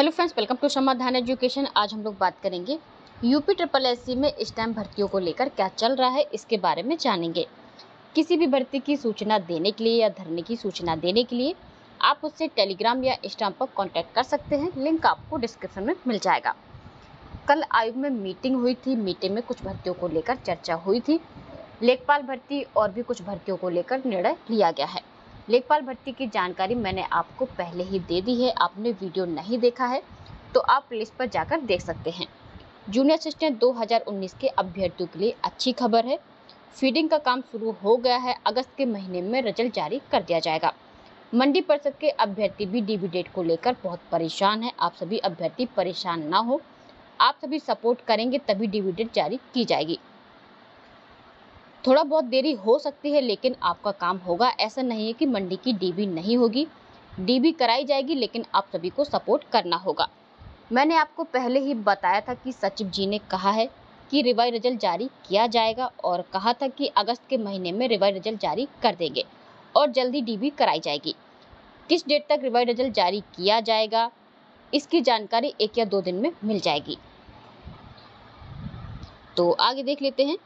Hello friends, welcome to Samadhan education. आज हम लोग बात करेंगे यूपी ट्रिपल एस सी में स्टैम्प भर्तियों को लेकर क्या चल रहा है, इसके बारे में जानेंगे। किसी भी भर्ती की सूचना देने के लिए या धरने की सूचना देने के लिए आप उससे टेलीग्राम या इंस्टाम पर कांटेक्ट कर सकते हैं। लिंक आपको डिस्क्रिप्शन में मिल जाएगा। कल आयोग में मीटिंग हुई थी, मीटिंग में कुछ भर्तियों को लेकर चर्चा हुई थी। लेखपाल भर्ती और भी कुछ भर्तियों को लेकर निर्णय लिया गया है। लेखपाल भर्ती की जानकारी मैंने आपको पहले ही दे दी है, आपने वीडियो नहीं देखा है तो आप लिस्ट पर जाकर देख सकते हैं। जूनियर असिस्टेंट 2019 के अभ्यर्थियों के लिए अच्छी खबर है। फीडिंग का काम शुरू हो गया है, अगस्त के महीने में रिज़ल्ट जारी कर दिया जाएगा। मंडी परिषद के अभ्यर्थी भी डीबी को लेकर बहुत परेशान है। आप सभी अभ्यर्थी परेशान ना हो, आप सभी सपोर्ट करेंगे तभी डीबी जारी की जाएगी। थोड़ा बहुत देरी हो सकती है, लेकिन आपका काम होगा। ऐसा नहीं है कि मंडी की डीबी नहीं होगी। डीबी कराई जाएगी, लेकिन आप सभी को सपोर्ट करना होगा। मैंने आपको पहले ही बताया था कि सचिव जी ने कहा है कि रिवाई रिज़ल्ट जारी किया जाएगा और कहा था कि अगस्त के महीने में रिवाई रिज़ल्ट जारी कर देंगे और जल्दी डीबी कराई जाएगी। किस डेट तक रिवाई रिज़ल्ट जारी किया जाएगा, इसकी जानकारी एक या दो दिन में मिल जाएगी। तो आगे देख लेते हैं।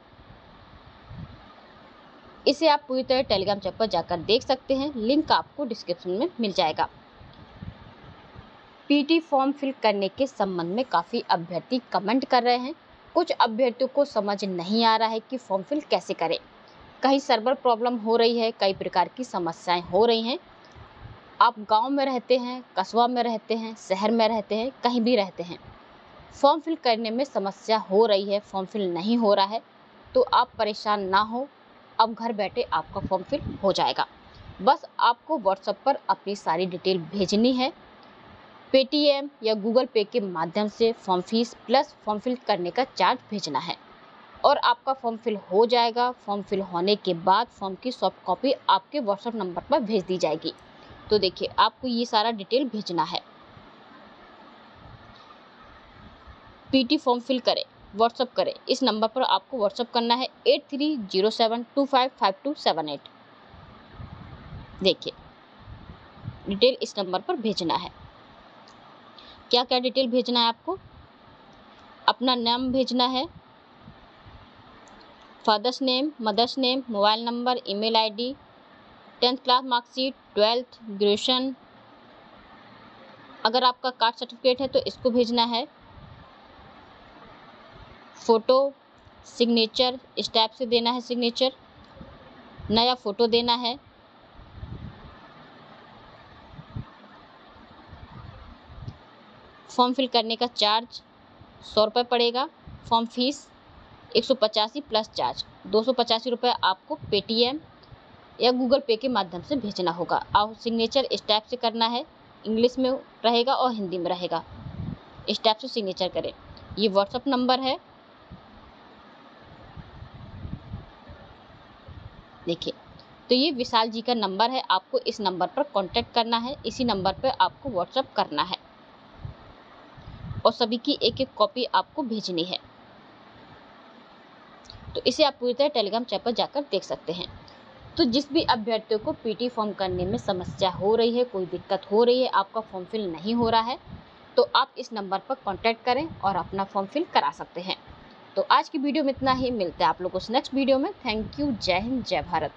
इसे आप पूरी तरह टेलीग्राम चैनल पर जाकर देख सकते हैं। लिंक आपको डिस्क्रिप्शन में मिल जाएगा। पीटी फॉर्म फिल करने के संबंध में काफ़ी अभ्यर्थी कमेंट कर रहे हैं। कुछ अभ्यर्थियों को समझ नहीं आ रहा है कि फॉर्म फिल कैसे करें। कहीं सर्वर प्रॉब्लम हो रही है, कई प्रकार की समस्याएँ हो रही हैं। आप गाँव में रहते हैं, कस्बा में रहते हैं, शहर में रहते हैं, कहीं भी रहते हैं। फॉर्म फिल करने में समस्या हो रही है, फॉर्म फिल नहीं हो रहा है तो आप परेशान ना हो। अब घर बैठे आपका फॉर्म फिल हो जाएगा। बस आपको व्हाट्सएप पर अपनी सारी डिटेल भेजनी है। पेटीएम या गूगल पे के माध्यम से form fees plus form fill करने का चार्ज भेजना है। और आपका फॉर्म फिल हो जाएगा। फॉर्म फिल होने के बाद फॉर्म की सॉफ्ट कॉपी आपके व्हाट्सएप नंबर पर भेज दी जाएगी। तो देखिए, आपको ये सारा डिटेल भेजना है। पीटी फॉर्म फिल करें। व्हाट्सअप करें। इस नंबर पर आपको व्हाट्सअप करना है eight three zero seven two five five two seven eight देखिए डिटेल इस नंबर पर भेजना है। क्या क्या डिटेल भेजना है आपको? अपना नाम भेजना है father's name mother's name mobile number email ID tenth class marksheet twelfth graduation अगर आपका कास्ट सर्टिफिकेट है तो इसको भेजना है। फ़ोटो सिग्नेचर इस टाइप से देना है सिग्नेचर। नया फ़ोटो देना है। फॉर्म फिल करने का चार्ज सौ रुपये पड़ेगा। फॉर्म फ़ीस एक सौ पचासी प्लस चार्ज। दो सौ पचासी रुपये आपको पेटीएम या गूगल पे के माध्यम से भेजना होगा। और सिग्नेचर इस टाइप से करना है। इंग्लिश में रहेगा और हिंदी में रहेगा। इस टाइप से सिग्नेचर करें। ये व्हाट्सअप नंबर है। देखिए तो ये विशाल जी का नंबर है, आपको इस नंबर पर कांटेक्ट करना है, इसी नंबर पर आपको व्हाट्सअप करना है। और सभी की एक एक कॉपी आपको भेजनी है। तो इसे आप पूरी तरह टेलीग्राम चैनल पर जाकर देख सकते हैं। तो जिस भी अभ्यर्थियों को पीटी फॉर्म करने में समस्या हो रही है, कोई दिक्कत हो रही है, आपका फॉर्म फिल नहीं हो रहा है तो आप इस नंबर पर कांटेक्ट करें और अपना फॉर्म फिल करा सकते हैं। तो आज की वीडियो में इतना ही। मिलता है आप लोग को नेक्स्ट वीडियो में। थैंक यू जय हिंद, जय भारत।